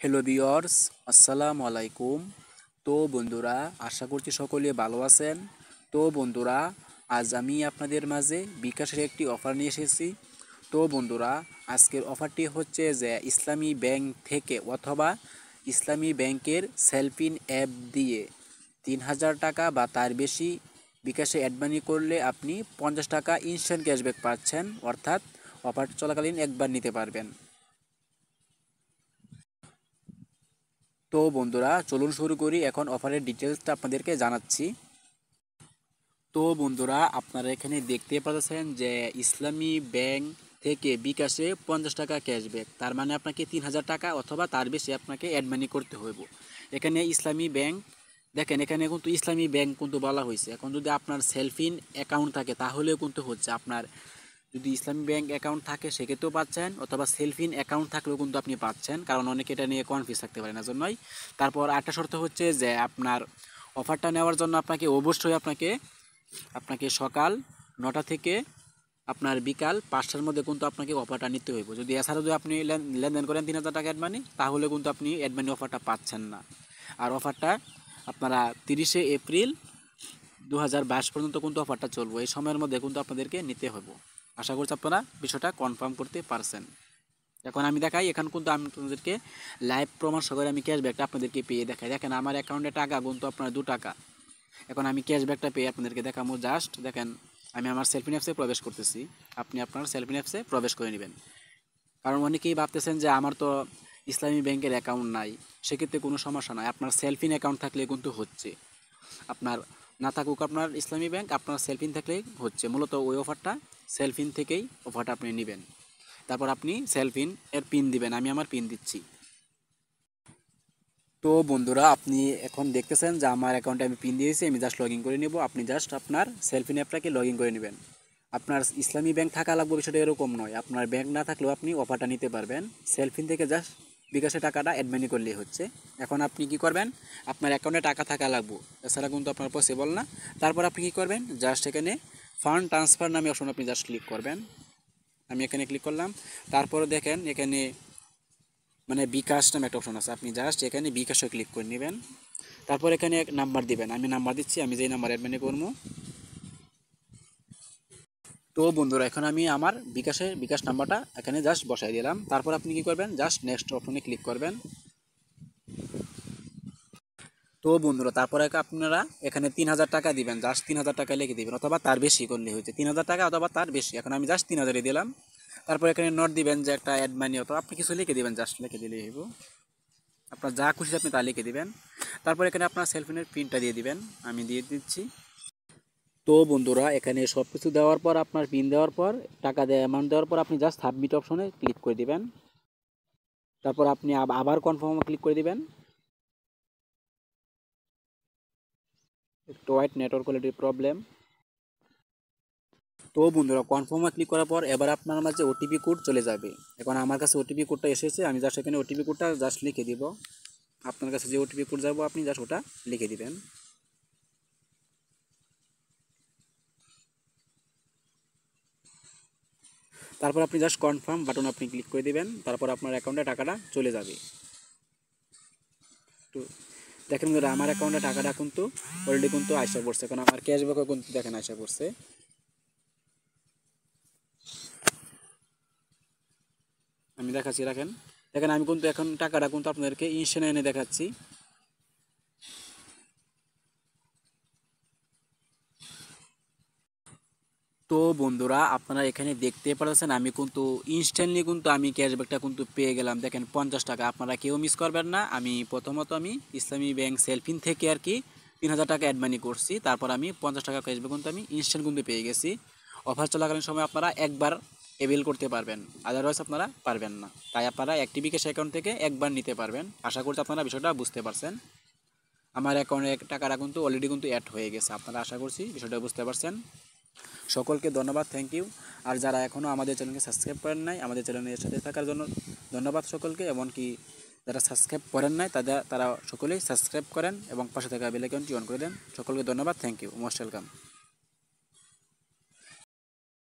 Hello বিয়র্স আসসালামু আলাইকুম তো বন্ধুরা, আশা করছি সকলে ভালো আছেন। তো বন্ধুরা, আজ আমি আপনাদের মাঝে বিকাশের একটি অফার নিয়ে এসেছি। তো বন্ধুরা, আজকের অফারটি হচ্ছে যে ইসলামী ব্যাংক থেকে অথবা ইসলামী ব্যাংকের সেলফিন অ্যাপ দিয়ে তিন হাজার টাকা বা তার বেশি বিকাশে অ্যাডমানি করলে আপনি পঞ্চাশ টাকা ইনস্ট্যান্ট ক্যাশব্যাক পাচ্ছেন। অর্থাৎ অফার চলাকালীন একবার নিতে পারবেন। তো বন্ধুরা, চলুন শুরু করি। এখন অফারের ডিটেলসটা আপনাদেরকে জানাচ্ছি। তো বন্ধুরা, আপনারা এখানে দেখতে পাচ্ছেন যে ইসলামী ব্যাংক থেকে বিকাশে পঞ্চাশ টাকা ক্যাশব্যাক তার মানে আপনাকে তিন হাজার টাকা অথবা তার বেশি আপনাকে অ্যাড মানি করতে হইব। এখানে ইসলামী ব্যাংক, দেখেন, এখানে কিন্তু ইসলামী ব্যাংক কিন্তু বলা হয়েছে এখন যদি আপনার সেলফিন অ্যাকাউন্ট থাকে, তাহলেও কিন্তু হচ্ছে আপনার যদি ইসলামী ব্যাংক অ্যাকাউন্ট থাকে, সেক্ষেত্রেও পাচ্ছেন, অথবা সেলফিন অ্যাকাউন্ট থাকলেও কিন্তু আপনি পাচ্ছেন, কারণ অনেকে এটা নিয়ে কনফিউজ থাকতে পারেন জন্যই তারপর আরেকটা শর্ত হচ্ছে যে আপনার অফারটা নেওয়ার জন্য আপনাকে অবশ্যই আপনাকে আপনাকে সকাল নটা থেকে আপনার বিকাল পাঁচটার মধ্যে কিন্তু আপনাকে অফারটা নিতে হইব। যদি এছাড়া যদি আপনি লেনদেন করেন তিন হাজার টাকা অ্যাডমানি তাহলে কিন্তু আপনি অ্যাডমানি অফারটা পাচ্ছেন না। আর অফারটা আপনারা তিরিশে এপ্রিল দু হাজার বাইশ পর্যন্ত কিন্তু অফারটা চলবো। এই সময়ের মধ্যে কিন্তু আপনাদেরকে নিতে হবে আশা করছি আপনারা বিষয়টা কনফার্ম করতে পারছেন। এখন আমি দেখাই, এখন কিন্তু আমি আপনাদেরকে লাইভ প্রমাণ সহকারে আমি ক্যাশব্যাকটা আপনাদেরকে পেয়ে দেখাই। দেখেন, আমার অ্যাকাউন্টে টাকা কিন্তু আপনার দু টাকা। এখন আমি ক্যাশব্যাকটা পেয়ে আপনাদেরকে দেখাবো জাস্ট দেখেন, আমি আমার সেলফিন অ্যাপসে প্রবেশ করতেছি। আপনি আপনার সেলফিন অ্যাপসে প্রবেশ করে নেবেন। কারণ অনেকেই ভাবতেছেন যে আমার তো ইসলামী ব্যাংকের অ্যাকাউন্ট নাই। সেক্ষেত্রে কোনো সমস্যা নাই। আপনার সেলফিন অ্যাকাউন্ট থাকলে কিন্তু হচ্ছে। আপনার না থাকুক আপনার ইসলামী ব্যাংক, আপনার সেলফিন থাকলেই হচ্ছে। মূলত ওই অফারটা সেলফিন থেকেই অফারটা আপনি নেবেন। তারপর আপনি সেলফিন এর পিন দিবেন, আমি আমার পিন দিচ্ছি। তো বন্ধুরা, আপনি এখন দেখতেছেন যে আমার অ্যাকাউন্টে আমি পিন দিয়েছি, আমি জাস্ট লগ করে নেব। আপনি জাস্ট আপনার সেলফিন অ্যাপটাকে লগ করে নেবেন। আপনার ইসলামী ব্যাংক থাকা লাগবে বিষয়টা এরকম নয়। আপনার ব্যাংক না থাকলেও আপনি অফারটা নিতে পারবেন। সেলফিন থেকে জাস্ট বিকাশে টাকাটা অ্যাডমানি করলেই হচ্ছে। এখন আপনি কি করবেন? আপনার অ্যাকাউন্টে টাকা থাকা লাগবে। এছাড়া কিন্তু আপনার পসিবল না। তারপর আপনি কি করবেন? জাস্ট এখানে ফান্ড ট্রান্সফার নামে অপশন আপনি জাস্ট ক্লিক করবেন। আমি এখানে ক্লিক করলাম। তারপরে দেখেন এখানে মানে বিকাশ নামে একটা অপশন আছে। আপনি জাস্ট এখানে বিকাশে ক্লিক করে নেবেন। তারপর এখানে এক নাম্বার দিবেন। আমি নাম্বার দিচ্ছি। আমি যেই নাম্বার অ্যাডমিনে করব তো বন্ধুরা, এখন আমি আমার বিকাশের বিকাশ নাম্বারটা এখানে জাস্ট বসাই দিলাম। তারপর আপনি কি করবেন? জাস্ট নেক্সট অপশনে ক্লিক করবেন। তো বন্ধুরা, তারপরে আপনারা এখানে তিন হাজার টাকা দিবেন জাস্ট তিন হাজার টাকা লিখে দিবেন, অথবা তার বেশি করলে হয়েছে। তিন হাজার টাকা অথবা তার বেশি। এখন আমি জাস্ট তিন হাজারই দিলাম। তারপর এখানে নোট দিবেন যে একটা অ্যাড মানি অথবা আপনি কিছু লিখে দিবেন জাস্ট লিখে দিলেই হইব। আপনার যা খুশি আপনি তা লিখে দিবেন। তারপর এখানে আপনার সেলফোনের পিনটা দিয়ে দিবেন। আমি দিয়ে দিচ্ছি। তো বন্ধুরা, এখানে সব কিছু দেওয়ার পর, আপনার পিন দেওয়ার পর, টাকা দেওয়া অ্যামাউন্ট দেওয়ার পর আপনি জাস্ট সাবমিট অপশনে ক্লিক করে দিবেন। তারপর আপনি আবার কনফার্ম ক্লিক করে দিবেন। একটু হোয়াইট নেটওয়ার্ক কোয়ালিটির প্রবলেম তো বন্ধুরা কনফার্মে ক্লিক করার পর এবার আপনার মাঝে ওটিপি কোড চলে যাবে। এখন আমার কাছে ওটিপি কোডটা এসেছে, আমি জাস্ট এখানে ওটিপি কোডটা জাস্ট লিখে দিব। আপনার কাছে যে ওটিপি কোড যাব, আপনি জাস্ট ওটা লিখে দিবেন। তারপর আপনি জাস্ট কনফার্ম বাটন আপনি ক্লিক করে দিবেন, তারপর আপনার অ্যাকাউন্টে টাকাটা চলে যাবে। তো দেখেন বন্ধুরা, আমার অ্যাকাউন্টে টাকাটা কিন্তু অলরেডি কিন্তু আশা পড়ছে। কারণ আমার ক্যাশব্যাকও কিন্তু দেখেন আশা পড়ছে। আমি দেখাচ্ছি, রাখেন। দেখেন, আমি কিন্তু এখন টাকাটা কিন্তু আপনাদেরকে ইনস্ট্যান্ট এনে দেখাচ্ছি। তো বন্ধুরা, আপনারা এখানে দেখতে পাচ্ছেন আমি কিন্তু ইনস্ট্যান্টলি কিন্তু আমি ক্যাশব্যাকটা কিন্তু পেয়ে গেলাম। দেখেন, পঞ্চাশ টাকা। আপনারা কেউ মিস করবেন না। আমি প্রথমত আমি ইসলামী ব্যাংক সেলফিন থেকে আর কি তিন হাজার টাকা অ্যাডমানি করছি। তারপর আমি পঞ্চাশ টাকা ক্যাশব্যাক কিন্তু আমি ইনস্ট্যান্ট কিন্তু পেয়ে গেছি। অফার চলাকালীন সময় আপনারা একবার এভেল করতে পারবেন। আদারওয়াইজ আপনারা পারবেন না। তাই আপনারা অ্যাক্টিভি ক্যাশ অ্যাকাউন্ট থেকে একবার নিতে পারবেন। আশা করছি আপনারা বিষয়টা বুঝতে পারছেন। আমার অ্যাকাউন্টে টাকাটা কিন্তু অলরেডি কিন্তু অ্যাড হয়ে গেছে। আপনারা আশা করছি বিষয়টা বুঝতে পারছেন। সকলকে ধন্যবাদ থ্যাংক ইউ আর যারা এখনও আমাদের চ্যানেলকে সাবস্ক্রাইব করেন নাই, আমাদের চ্যানেলের সাথে থাকার জন্য ধন্যবাদ সকলকে, এমনকি যারা সাবস্ক্রাইব করেন নাই, তাদের, তারা সকলেই সাবস্ক্রাইব করেন এবং পাশে থাকা বেলাইকনটি অন করে দেন। সকলকে ধন্যবাদ থ্যাংক ইউ মোস্ট ওয়েলকাম